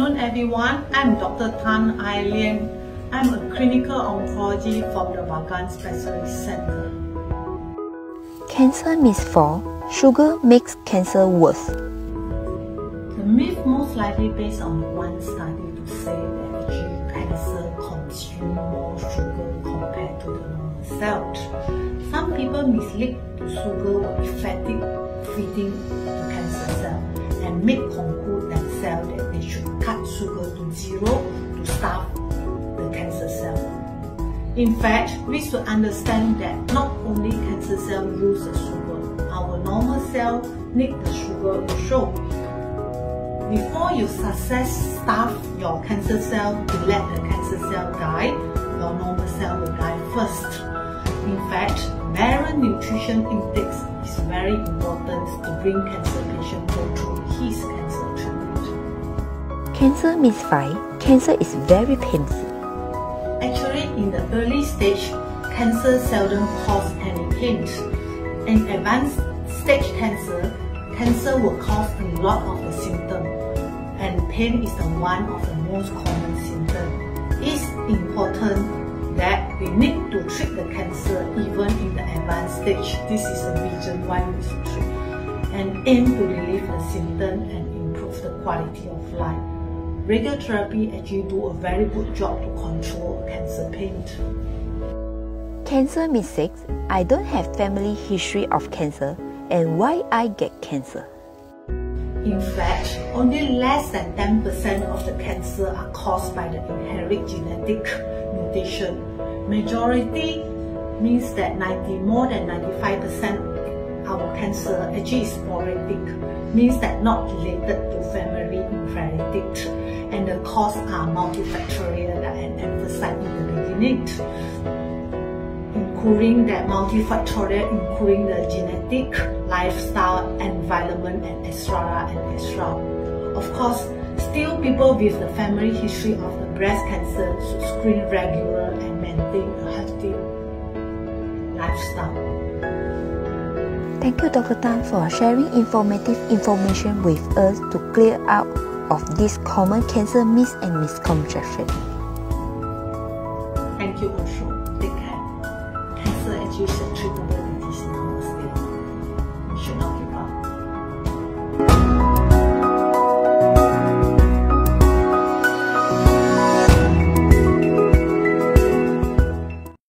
everyone. I'm Dr. Tan Ai Lian. I'm a clinical oncology from the Bagan Specialist Center. Cancer myth 4 Sugar makes cancer worse. The myth most likely based on one study to say that actually cancer consumes more sugar compared to the normal cell. Some people mislead sugar will effective feeding the cancer cell and make In fact, we should understand that not only cancer cell use the sugar, our normal cell need the sugar also. Before you success starve your cancer cell to let the cancer cell die, your normal cell will die first. In fact, balanced nutrition intake is very important to bring cancer patient go through his cancer treatment. Cancer means 5 Cancer is very painful. In the early stage, cancer seldom cause any pain. In advanced stage cancer, cancer will cause a lot of the symptoms and pain is the one of the most common symptoms. It's important that we need to treat the cancer even in the advanced stage. This is the reason why we treat and aim to relieve the symptom and improve the quality of life. Radiotherapy actually do a very good job to control cancer pain. Cancer 6 I don't have family history of cancer and why I get cancer. In fact, only less than 10% of the cancer are caused by the inherited genetic mutation. Majority means that 90 more than 95% our cancer actually is sporadic, means that not related to family inherited, and the cause are multifactorial I emphasized in the beginning including that multifactorial, including the genetic, lifestyle, environment, and extra and extra. Of course, still people with the family history of the breast cancer should screen regular and maintain a healthy lifestyle. Thank you Dr. Tan for sharing informative information with us to clear out of this common cancer myth and misconception. Thank you, Osho. Take care. Cancer education treatment remedies. Namaste. Shalom.